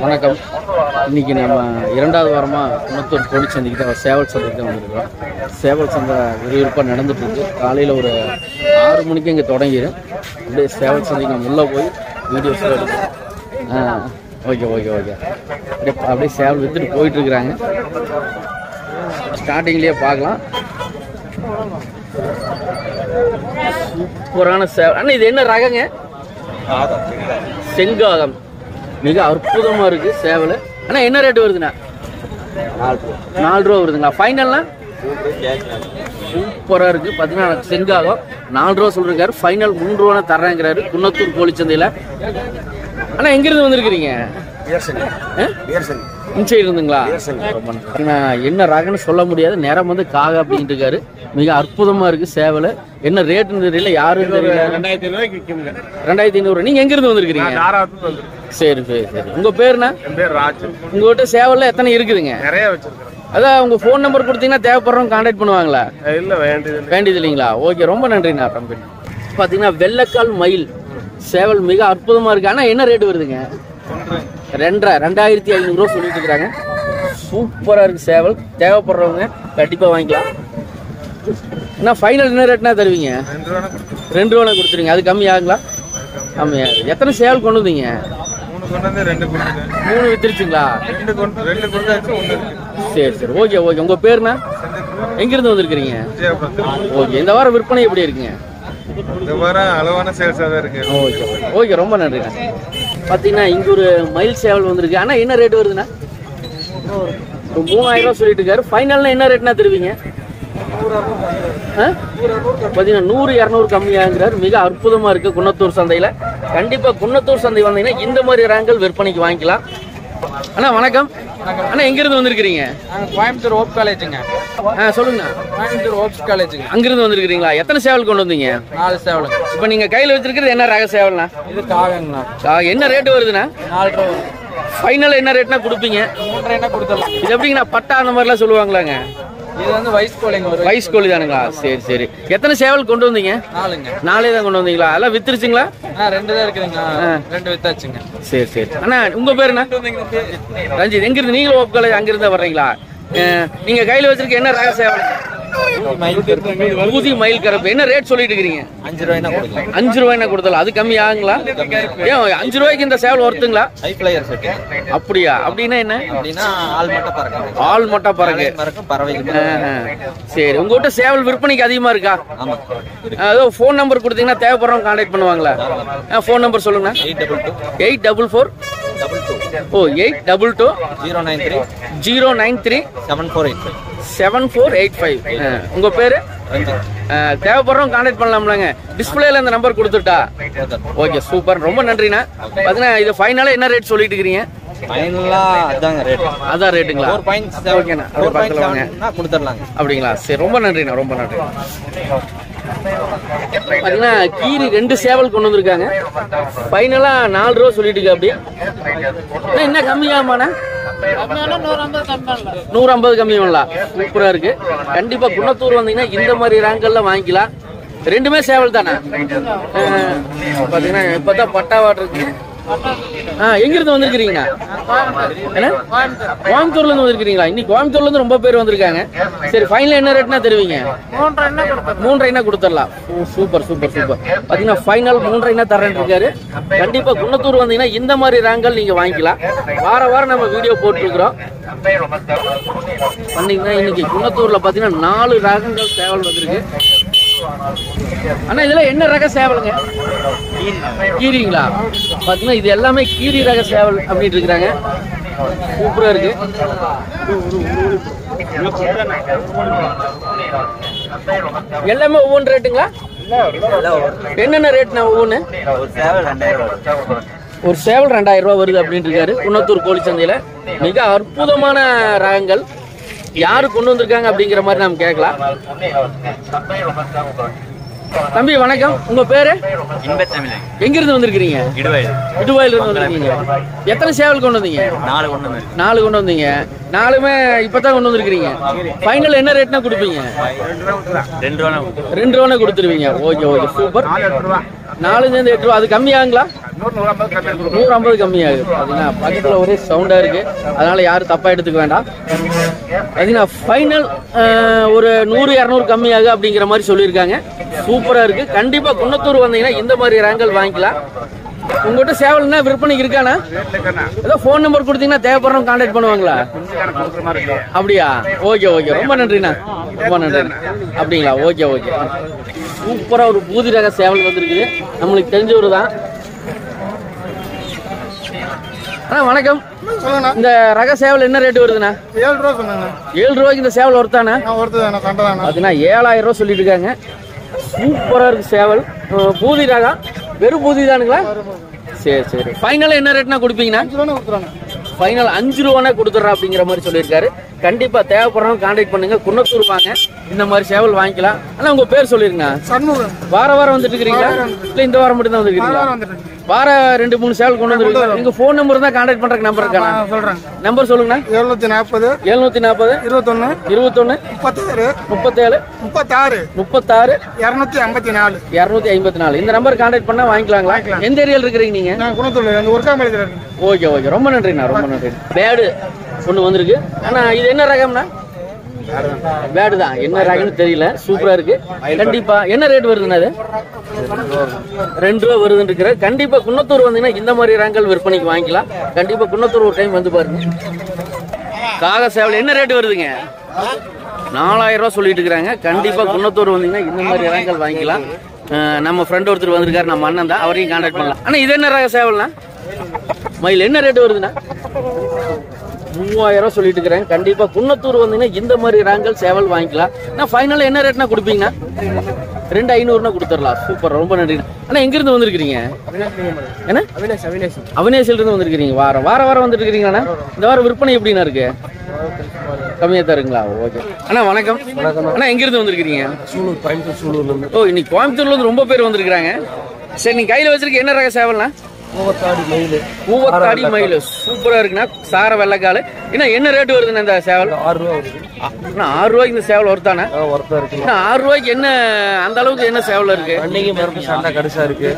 வணக்கம். இன்னைக்கு நம்ம இரண்டாவது வாரமாக குணத்தூர் கோழி சந்தைக்கு தான் சேவல் சந்தைக்கு தான் வந்திருக்கோம் சேவல் சந்தை விறுவிறுப்பாக நடந்துட்டு இருக்கு. காலையில் ஒரு ஆறு மணிக்கு இங்கே தொடங்கிடும் அப்படியே சேவல் சந்தைக்கு நம்ம உள்ளே போய் வீடியோஸ் ஆ ஓகே ஓகே ஓகே அப்படியே அப்படியே சேவல் விற்றுட்டு போயிட்டு இருக்கிறாங்க ஸ்டார்டிங்லேயே பார்க்கலாம். சூப்பரான சேவல். அண்ணா இது என்ன ரகங்க? செங்காகம். மிக அற்புதமா இருக்கு சேவல். அண்ணா என்ன ரேட் வருதுண்ணா? நாலு ரூபா. வருதுங்களா? ஃபைனல்னா சூப்பரா இருக்கு. பார்த்தீங்கன்னா செங்காகம். நாலு ரூபா சொல்றாரு ஃபைனல் மூணு ரூபா தர்றேங்கிறாரு. குன்னத்தூர் கோழிச்சந்தையில அண்ணா எங்க இருந்து வந்திருக்கிறீங்க ஆ? இந்த சைடு இருந்துங்களா? என்ன ரகன்னு சொல்ல முடியாது. நேரம் வந்து காக அப்படின்ட்டு இருக்காரு. மிக அற்புதமா இருக்கு சேவல். என்ன ரேட்டுன்னு தெரியல. யாருன்னு தெரியல. ரெண்டாயிரத்தி ஐநூறு நீங்க எங்க இருந்து வந்திருக்கிறீங்க தாராளத்துல வந்து சரி சரி சரி. உங்க பேருண்ணா என் பேர் ராஜு. உங்ககிட்ட சேவல்ல எத்தனை இருக்குதுங்க? நிறைய வச்சிருக்கிறேன் அதான் உங்க ஃபோன் நம்பர் கொடுத்தீங்கன்னா தேவைப்படுறவங்க கான்டாக்ட் பண்ணுவாங்களா? இல்ல வேண்டியது. வேண்டியது இல்லைங்களா? ஓகே ரொம்ப நன்றிண்ணா தம்பி. பார்த்தீங்கன்னா வெள்ளைக்கால் மயில் சேவல் மிக அற்புதமா இருக்கு. ஆனா என்ன ரேட் வருதுங்க? ரெண்டரை ரெண்டாயிரத்தி ஐநூறுரூவா சொல்லிட்டு இருக்கிறாங்க சூப்பரா இருக்கு சேவல். தேவைப்படுறவங்க கண்டிப்பா வாங்கிக்கலாம். என்ன ஃபைனல் என்ன ரேட்னா தருவீங்க? ரெண்டு ரூபா கொடுத்துருங்க. அது கம்மி ஆகுங்களா கம்மி ஆகுது எத்தனை சேவல் கொண்டு வந்தீங்க? மூணு கொண்டு வித்துருச்சுங்களா? ரெண்டு கொண்டு ரெண்டு ஒண்ணு இருக்கு. சரி சரி. Okay okay. உங்க பேருண்ணா? எங்கிருந்து வந்திருக்கிறீங்க? ஓகே. இந்த வாரம் விற்பனை எப்படி இருக்குங்க? இந்த வாரம் அளவான சேல்ஸாக தான் இருக்கு. ஓகே. ஓகே. ரொம்ப நன்றிண்ணா. பார்த்தீங்கன்னா இங்க ஒரு மயில் சேவல் வந்திருக்கு. ஆனால் என்ன ரேட் வருதுண்ணா? ஒரு மூணாயிரம் ரூபா சொல்லிட்டு இருக்காரு. ஃபைனல்னா என்ன ரேட்னா தருவீங்க? பார்த்தீங்கன்னா நூறு இரநூறு கம்மியாகிறார் மிக அற்புதமா இருக்கு. குன்னத்தூர் சந்தையில. கண்டிப்பா குன்னத்தூர் சந்தை வந்தீங்கன்னா இந்த மாதிரி ரேங்கள் விற்பனைக்கு வாங்கிக்கலாம். அண்ணா வணக்கம். அண்ணா எங்கிருந்து வந்திருக்கிறீங்க? நாங்கள் கோயம்புத்தூர் ஓப் காலேஜுங்க ஆ சொல்லுங்கண்ணா. கோயம்புத்தூர் ஓப்ஸ் காலேஜுங்க அங்கிருந்து வந்திருக்கிறீங்களா? எத்தனை சேவல் கொண்டு வந்தீங்க? நாலு சேவலுங்க. இப்போ நீங்க கையில வச்சிருக்கிறது என்ன ரக சேவல்னா இது காகங்கண்ணா. என்ன ரேட் வருதுண்ணா? நாலு ரூபா வரும். ஃபைனல் என்ன ரேட்னா கொடுப்பீங்க? மூன்றரை என்ன கொடுத்துடலாம் இது எப்படிங்கண்ணா பட்டா அந்த மாதிரிலாம் சொல்லுவாங்களாங்க? இது வந்து வயசு கோழிங்க ஒரு வயசு கோழி. தானுங்களா சரி சரி. எத்தனை சேவல் கொண்டு வந்தீங்க? நாலுங்க. நாலே தான் கொண்டு வந்தீங்களா? அதெல்லாம் வித்துருச்சுங்களா? ரெண்டு தான் இருக்குதுங்க. ரெண்டு வித்தாச்சுங்க. சரி சரி. அண்ணா உங்க பேர் என்ன? ரஞ்சித். எங்க இருந்து நீங்களும் ஓப் காலேஜ் அங்கிருந்து வர்றீங்களா? நீங்க கையில வச்சிருக்க என்ன ரக சேவல் ஊதி மயில் கரப்பு. என்ன ரேட் சொல்லிட்டு இருக்கிறீங்க? அஞ்சு ரூபாய்னா கொடுக்கலாம். அஞ்சு ரூபாய் என்ன கொடுத்தலாம் அது கம்மி ஆகுங்களா ஏன் அஞ்சு ரூபாய்க்கு இந்த சேவல் ஒருத்துங்களா? அப்படியா? அப்படின்னா என்ன? ஆள் மொட்டை பறக்கு. சரி உங்ககிட்ட சேவல் விற்பனைக்கு அதிகமா இருக்கா? அதோ ஃபோன் நம்பர் கொடுத்தீங்கன்னா தேவைப்படுறவங்க கான்டாக்ட் பண்ணுவாங்களா? ஃபோன் நம்பர் சொல்லுங்க. Eight double four. O eight double two. Zero nine three. Zero nine three. Seven four eight five. Seven four eight five உங்கள் பேர்? தேவைப்படுறவங்க கான்டாக்ட் பண்ணலாம்லங்க. டிஸ்பிளேல இந்த நம்பர் கொடுத்துட்டா? ஓகே சூப்பர் ரொம்ப நன்றிண்ணா. பார்த்தீங்கன்னா இது ஃபைனலாக என்ன ரேட் சொல்லிட்டு இருக்கிறீங்க ஃபைனலாக அதாங்க ரேட் அதான் ரேட்டுங்களா ஓகேண்ணா கொடுத்துடலாங்க. அப்படிங்களா? சரி ரொம்ப நன்றிண்ணா ரொம்ப நன்றி. பார்த்தீங்கன்னா கீரி ரெண்டு சேவல் கொண்டு வந்திருக்காங்க. ஃபைனலாக நாலு ரூபா சொல்லிட்டு இருக்கு அப்படியே என்ன கம்மியாமாண்ணா நூறு ஐம்பது கம்மி பண்ணலாம். சூப்பராக இருக்கு. கண்டிப்பாக குன்னத்தூர் வந்தீங்கன்னா இந்த மாதிரி ரேங்கெல்லாம் வாங்கிக்கலாம். ரெண்டுமே சேவல் தானே? பார்த்தீங்கன்னா இப்போ தான் பட்டாவாட் இருக்கு ஆ எங்கிருந்து வந்திருக்கிறீங்கண்ணா என்ன? கோயம்புத்தூர்ல இருந்து வந்திருக்கிறீங்களா? இன்னைக்கு கோயம்புத்தூர்ல இருந்து ரொம்ப பேர் வந்திருக்காங்க. சரி ஃபைனல் என்ன ரேட்னா தருவீங்க? மூன்றரை என்ன கொடுத்துடலாம்? சூப்பர் சூப்பர் சூப்பர் பாத்தீங்கன்னா ஃபைனல் மூன்றரை என்ன தரேன் இருக்காரு. கண்டிப்பா குன்னத்தூர் வந்தீங்கன்னா இந்த மாதிரி ரேங்கல் நீங்க வாங்கிக்கலாம். வார வாரம் நம்ம வீடியோ போட்டுருக்குறோம். பண்ணீங்கன்னா இன்னைக்கு குன்னத்தூர்ல பாத்தீங்கன்னா நாலு ரகங்கள் சேவல் வந்திருக்கு. அண்ணா இதெல்லாம் என்ன ரக சேவலுங்க? கீரிங்களா? பாத்தீங்கன்னா இது எல்லாமே கீரி ரக சேவல் அப்படின்ட்டு இருக்கிறாங்க. சூப்பரா இருக்கு. எல்லாமே ஒவ்வொன்று ரேட்டுங்களா என்னென்ன ரேட்னா ஒவ்வொன்று ஒரு சேவல் ரெண்டாயிரம் ரூபாய் வருது அப்படின்ட்டு இருக்காரு. குன்னத்தூர் கோழி சந்தையில. மிக அற்புதமான ரகங்கள். யாரு கொண்டு வந்திருக்காங்க அப்படிங்கிற மாதிரி நம்ம கேட்கலாம். தம்பி வணக்கம். உங்க பேரு? இன்பத்தமிழன் எங்க இருந்து வந்திருக்கிறீங்க? இடுவாயில். இடுவாயில இருந்து வந்திருக்கீங்க. எத்தனை சேவல் கொண்டு வந்தீங்க? நாலு கொண்டு வந்து நாலு கொண்டு வந்தீங்க. நாலுமே இப்பதான் கொண்டு வந்திருக்கிறீங்க. ஃபைனல் என்ன ரேட்னா கொடுப்பீங்க? ரெண்டு ரூபா ரெண்டு ரூபா கொடுத்துருவீங்க. Okay okay. சூப்பர் நாலு சேர்ந்து எட்டு ரூபா. அது கம்மியாகுங்களா? நூறு ஐம்பது கம்மியாகுது. பார்த்தீங்கன்னா பக்கத்தில் ஒரே சவுண்டாக இருக்கு. அதனால யாரும் தப்பாக எடுத்துக்க வேண்டாம். பார்த்தீங்கன்னா ஃபைனல் ஒரு நூறு இரநூறு கம்மியாகு அப்படிங்கிற மாதிரி சொல்லியிருக்காங்க. சூப்பராக இருக்கு. கண்டிப்பாக குன்னத்தூர் வந்தீங்கன்னா இந்த மாதிரி ரேங்கல் வாங்கிக்கலாம். உங்ககிட்ட சேவல்னா விற்பனைக்கு இருக்கானா ஏதோ ஃபோன் நம்பர் கொடுத்தீங்கன்னா தேவைப்படுறவங்க கான்டாக்ட் பண்ணுவாங்களா? அப்படியா? Okay okay. ரொம்ப நன்றிண்ணா. ரொம்ப நன்றி. அப்படிங்களா? Okay okay. சூப்பராக ஒரு பூதி ரக சேவல் வந்திருக்குது. நம்மளுக்கு தெரிஞ்சவர் தான். அண்ணா வணக்கம். இந்த ரக சேவல் என்ன ரேட் வருதுண்ணா? ஏழு ரூபா சொன்னாங்க ஏழு ரூபாய்க்கு இந்த சேவல் ஒருத்தானே? கண்டதாண்ணா. பார்த்தீங்கன்னா ஏழாயிரம் ரூபா சொல்லிட்டு இருக்காங்க. சூப்பராக இருக்கு சேவல். அஹ் பூதி ரகம் வெறும் பூதி தானுங்களா? சரி சரி. ஃபைனலாக என்ன ரேட்னா கொடுப்பீங்கண்ணா அஞ்சு ரூபா ஃபைனல் அஞ்சு ரூபானே கொடுத்துட்றா அப்படிங்கிற மாதிரி சொல்லியிருக்காரு. கண்டிப்பாக தேவைப்படுறவங்க கான்டாக்ட் பண்ணுங்க. குன்னத்தூர் வாங்க. இந்த மாதிரி சேவல் வாங்கிக்கலாம். ஆனால் உங்கள் பேர் சொல்லிருங்க. வார வாரம் வந்துட்டு இருக்கிறீங்களா? இல்லை இந்த வாரம் மட்டும் தான் வந்துருக்கீங்களா வார ரெண்டு மூணு சேவல் கொண்டு வந்துருக்கீங்க உங்க ஃபோன் நம்பர் தான் கான்டாக்ட் பண்றதுக்கு நம்பர் இருக்காண்ணா நான் சொல்றேன் நம்பர் சொல்லுங்கண்ணா. எழுநூத்தி நாற்பது எழுநூத்தி நாற்பது இருபத்தொன்னு இருபத்தொன்னு முப்பத்தாறு முப்பத்தேழு முப்பத்தாறு முப்பத்தாறு இரநூத்தி ஐம்பத்தி நாலு. இரநூத்தி ஐம்பத்தி நாலு. இந்த நம்பர் கான்டாக்ட் பண்ணா வாங்கிக்கலாங்களா? எந்த ஏரியால இருக்கிறீங்க நீங்க? குணத்தூர் இருக்கேன் ஓகே ஓகே. ரொம்ப நன்றிண்ணா ரொம்ப நன்றி பேடு ஒன்று வந்திருக்கு. அண்ணா இது என்ன ரகம்ண்ணா? பேடு தான் என்ன ரகம்னு தெரியல. சூப்பரா இருக்கு. கண்டிப்பா. என்ன ரேட் வருதுண்ணா அது? ரெண்டு ரூபா வருதுன்னு இருக்கிற கண்டிப்பா குன்னத்தூர் வந்தீங்கன்னா இந்த மாதிரி ரகங்கள் விற்பனைக்கு வாங்கிக்கலாம். கண்டிப்பா குன்னத்தூர் ஒரு டைம் வந்து பாருங்க. காக சேவல் என்ன ரேட் வருதுங்க? நாலாயிரம் ரூபா சொல்லிட்டு இருக்கிறாங்க. கண்டிப்பா குன்னத்தூர் வந்தீங்கன்னா இந்த மாதிரி ரகங்கள் வாங்கிக்கலாம். நம்ம ஃப்ரெண்ட் ஒருத்தர் வந்திருக்காரு நம்ம அண்ணன் தான். அவரையும் கான்டாக்ட் பண்ணலாம். ஆனா இது என்ன ரக சேவல்னா மயில் என்ன ரேட் வருதுண்ணா? மூவாயிரம் சொல்லிட்டு இருக்கிறேன். கண்டிப்பா குன்னத்தூர் வந்தீங்கன்னா இந்த மாதிரி ராங்கல் சேவல் வாங்கிக்கலாம். நான் ஃபைனல் என்ன ரேட்னா கொடுப்பீங்கண்ணா ரெண்டு ஐநூறுனா கொடுத்துடலாம். சூப்பர். ரொம்ப நன்றி. அண்ணா எங்க இருந்து வந்திருக்கிறீங்க? என்ன? அவினேஷ் அவினேஷ் அவினேஷில இருந்து வந்திருக்கிறீங்க. வாரம் வாரம் வாரம் வந்துட்டு இருக்கிறீங்கண்ணா இந்த வாரம் விற்பனை எப்படிண்ணா இருக்கு? கம்மியா தருங்களா ஓகே. அண்ணா வணக்கம். அண்ணா எங்க இருந்து வந்திருக்கிறீங்க? சூலூர் கோயம்புத்தூர் சூலூர்ல இருந்து. ஓ இன்னைக்கு கோயம்புத்தூர்ல இருந்து ரொம்ப பேர் வந்திருக்காங்க சரி நீங்க கையில வச்சிருக்க என்ன ரக சேவல்னா மூவத்தாடி மயில். பூவத்தாடி மயில். சூப்பரா இருக்குண்ணா. சார வெள்ளைக்காலு என்ன என்ன ரேட் வருதுண்ணா இந்த சேவல்? ஆறு ரூபா வருது. ஆறு ரூபாய்க்கு இந்த சேவல் ஒருத்தானே ஒருத்தா இருக்கு ஆறு ரூபாய்க்கு என்ன அந்த அளவுக்கு என்ன சேவல் இருக்கு? அன்னைக்கு மறுபடியும் சண்டை கடிசா இருக்கு.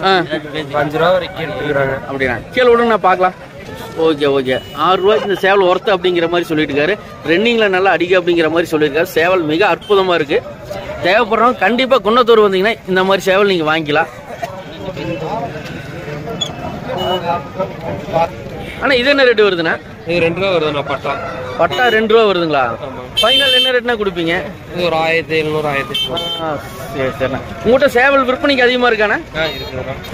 அஞ்சு ரூபா வரைக்கும் எடுத்துக்கிறாங்க. அப்படின்னா கீழே விடுங்க நான் பார்க்கலாம். Okay okay. ஆறு ரூபாய்க்கு இந்த சேவல் ஒர்த்து அப்படிங்கிற மாதிரி சொல்லிட்டு இருக்காரு ரன்னிங்ல நல்லா அடிக்க அப்படிங்கிற மாதிரி சொல்லியிருக்காரு. சேவல் மிக அற்புதமா இருக்கு. தேவைப்படுறவங்க கண்டிப்பா குன்னத்தூர் வந்தீங்கன்னா இந்த மாதிரி சேவல் நீங்க வாங்கிக்கலாம். ஆனா இது என்ன ரேட் வருதுண்ணா? இது ரெண்டு ரூபா வருதுண்ணா பட்டா. பட்டா ரெண்டு ரூபா வருதுங்களா? ஃபைனல் என்ன ரேட்னா கொடுப்பீங்க? இது ஒரு ஆயிரத்தி எழுநூறு ஆயிரத்தி சரி சரிண்ணா. உங்கள்கிட்ட சேவல் விற்பனைக்கு அதிகமா இருக்காண்ணா?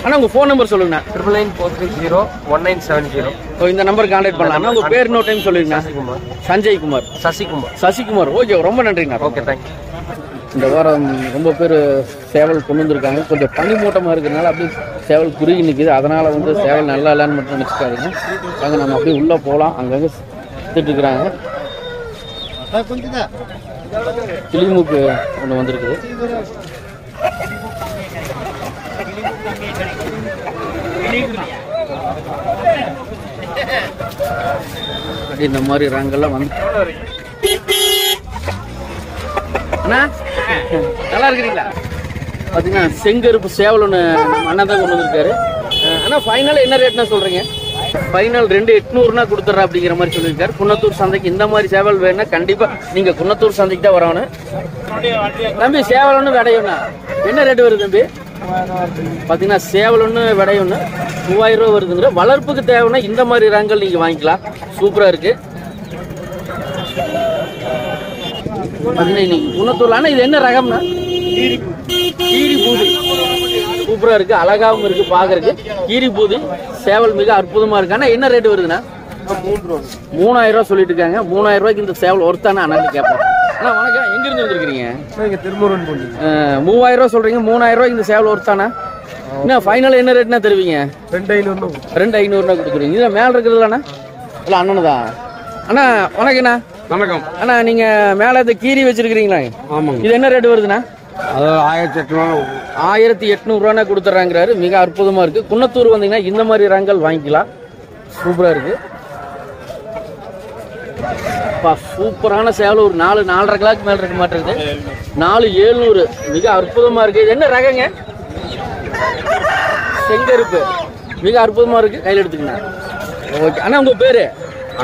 அண்ணா உங்க ஃபோன் நம்பர் சொல்லுங்கண்ணா. Triple nine four three zero one nine seven zero o, இந்த நம்பர் கான்டாக்ட் பண்ணலாம் அண்ணா, உங்க பேர் இன்னொரு டைம் சசிகுமார். சஞ்சய் குமார் சசிகுமார். சசிகுமார். ஓகே ரொம்ப நன்றிண்ணா. ஓகே தேங்க்யூ இந்த வாரம் ரொம்ப பேர் சேவல் கொண்டு வந்திருக்காங்க. கொஞ்சம் பனி மூட்டமாக இருக்கிறதுனால அப்படியே சேவல் குறுகி நிற்குது அதனால் வந்து சேவல் நல்லா இல்லைன்னு மட்டும் நினச்சிக்காதீங்க. அங்கே நம்ம அப்படியே உள்ளே போகலாம் அங்கங்கே இருக்கிறாங்க. கிளிமூக்கு ஒன்று வந்திருக்குது. இந்த மாதிரி ரங்கெல்லாம் வந்து அண்ணா நல்லா இருக்கிறீங்களா? பார்த்தீங்கன்னா செங்கருப்பு சேவல் ஒன்று அண்ணன் தான் கொண்டு வந்திருக்காரு. ஆனால் ஃபைனல் என்ன ரேட்னா சொல்கிறீங்க ஃபைனல் ரெண்டு எட்நூறுனா கொடுத்துட்றா அப்படிங்கிற மாதிரி சொல்லியிருக்காரு. குன்னத்தூர் சந்தைக்கு இந்த மாதிரி சேவல் வேணும்னா கண்டிப்பாக நீங்கள் குன்னத்தூர் சந்தைக்கு தான் வரணும். தம்பி சேவல் ஒன்று விடையுண்ணா என்ன ரேட் வருது தம்பி? பார்த்தீங்கன்னா சேவல் ஒன்று விடையொன்று மூவாயிரம் ரூபா வருதுங்கிற. வளர்ப்புக்கு தேவைன்னா இந்த மாதிரி ரங்கள் நீங்கள் வாங்கிக்கலாம். சூப்பராக இருக்குது பார்த்தீங்கன்னா இன்னைக்கு குணத்தூர்ல ஆனால் இது என்ன ரகம்னா? கீரி பூதி சூப்பரா இருக்கு அழகாவும் இருக்கு பாக்குறதுக்கு. கீரி பூதி சேவல் மிக அற்புதமா இருக்கு. ஆனா என்ன ரேட் வருதுண்ணா? மூணாயிரம் ரூபாய் சொல்லிட்டு இருக்காங்க மூணாயிரம் ரூபாய்க்கு இந்த சேவல் ஒருத்தானே அண்ணன் கேட்போம். அண்ணா வணக்கம். எங்க இருந்து வந்திருக்கீங்க இங்கே திருமுருகன் போலி அஹ், மூவாயிரம் ரூபாய் சொல்றீங்க. மூணாயிரம் ரூபாய்க்கு இந்த சேவல் ஒருத்தானே? என்ன ஃபைனல் என்ன ரேட்னா தருவீங்க? ரெண்டு ஐநூறுனு ரெண்டு ஐநூறுனா கொடுக்குறீங்க. இதில் மேலே இருக்கிறதுலண்ணா? இல்லை அண்ணனு தான் அண்ணா வணக்கண்ணா வணக்கம். அண்ணா நீங்க மேலே இந்த கீரி வச்சிருக்கிறீங்களா? ஆமாங்க. இது என்ன ரேட் வருதுண்ணா? ஆயிரத்தி எட்நூறு ஆயிரத்தி எட்நூறுவானா கொடுத்துட்றாங்கிறாரு. மிக அற்புதமாக இருக்குது குன்னத்தூர் வந்தீங்கன்னா இந்த மாதிரி ரகங்கள் வாங்கிக்கலாம். சூப்பராக இருக்குது பா சூப்பரான சேவல். ஒரு நாலு நாலரை கிலோக்கு மேலே இருக்க மாட்டேங்குது. நாலு ஏழ்நூறு. மிக அற்புதமாக இருக்குது இது என்ன ரகங்க? செங்கருப்பு. மிக அற்புதமாக இருக்குது கையில் எடுத்துக்கணும் ஓகே. அண்ணா உங்கள் பேர்?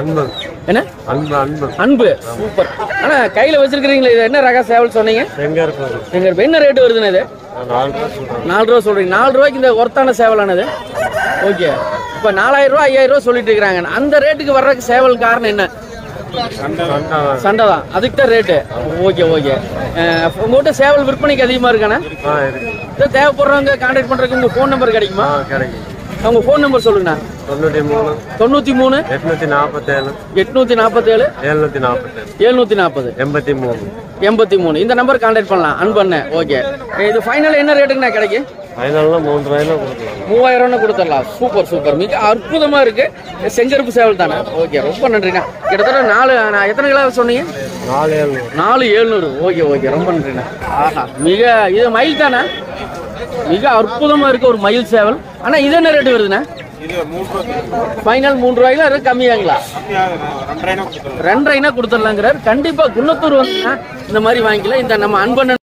அன்பன் என்ன? அன்பு அன்பு. அன்பு. சூப்பர். அண்ணா கையில் வச்சிருக்கிறீங்களே இது என்ன ரக சேவல் சொன்னீங்க? எங்க என்ன ரேட்டு வருதுண்ணா இது? நாலு ரூபா சொல்றீங்க. நாலு ரூபாய்க்கு இந்த ஒர்த்தான சேவலானது? ஓகே. இப்போ நாலாயிரம் ரூபா ஐயாயிரம் ரூபா சொல்லிட்டு இருக்கிறாங்க. அந்த ரேட்டுக்கு வர்றதுக்கு சேவல் காரணம் என்ன? சண்டை தான். அதுக்கு தான் ரேட்டு ஓகே ஓகே. உங்கள்கிட்ட சேவல் விற்பனைக்கு அதிகமாக இருக்காண்ணா? ஆ இருக்கு. இதை தேவைப்படுறவங்க கான்டாக்ட் பண்ணுறதுக்கு உங்கள் ஃபோன் நம்பர் கிடைக்குமா? கிடைக்கும். உங்க ஃபோன் நம்பர் சொல்லுங்கண்ணா தொண்ணூற்றி மூணு. தொண்ணூற்றி மூணு? எட்நூத்தி நாற்பத்தேழு. எட்நூற்றி நாற்பத்தேழு? எழுநூத்தி நாற்பத்தேழு. எழுநூற்றி நாற்பது. எண்பத்தி மூணு. எண்பத்தி மூணு. இந்த நம்பர் கான்டாக்ட் பண்ணலாம். அன்பண்ண ஓகே இது ஃபைனல் என்ன ரேட்டுங்கண்ணா கிடைக்கும் மூன்று ரூபாயில கொடுக்கலாம். மூவாயிரம்னு கொடுத்துடலாம். சூப்பர் சூப்பர் மிக அற்புதமா இருக்கு. செங்கருப்பு சேவல் தானே? ஓகே ரொம்ப நன்றிண்ணா. கிட்டத்தட்ட நாலு நான் எத்தனை கிலோ சொன்னீங்க? நாலு ஏழ்நூறு நாலு எழுநூறு. ஓகே ஓகே ரொம்ப நன்றிண்ணா. ஆஹா. மிக இது மயில் தானே? மிக அற்புதமா இருக்கு ஒரு மயில் சேவல். ஆனா இது என்ன ரேட்டு வருதுண்ணா? ஃபைனல் மூணு ரூபாய்ல இருக்கு கம்மியாங்களா? ரெண்டரைனா கொடுத்துடலாங்கிறார். கண்டிப்பா குன்னத்தூர் வந்து இந்த மாதிரி வாங்கிக்கலாம். இந்த நம்ம அன்பண்ணன்